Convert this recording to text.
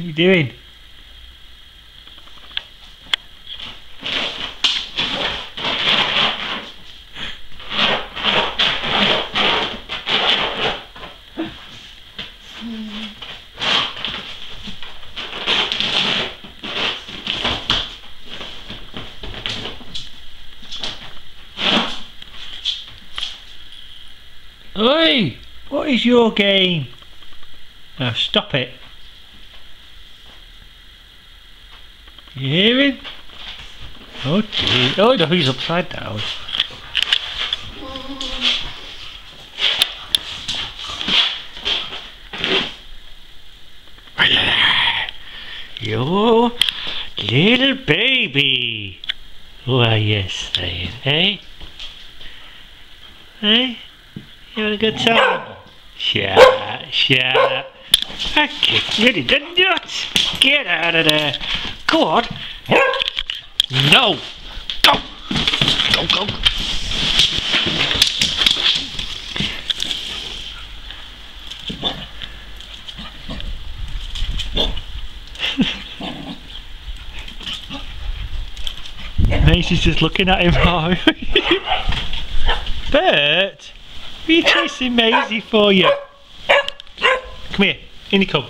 What are you doing? Oi! What is your game? Now stop it. You hear? Oh gee. Oh no, he's upside down. Your little baby. Are you saying, eh? Eh? You having a good time? Shut up, shut up. You the nuts. Get out of there. Go on. No. Go. Go, go. Macy's just looking at him. Bert, what are you chasing Maisie for you? Come here, in you come.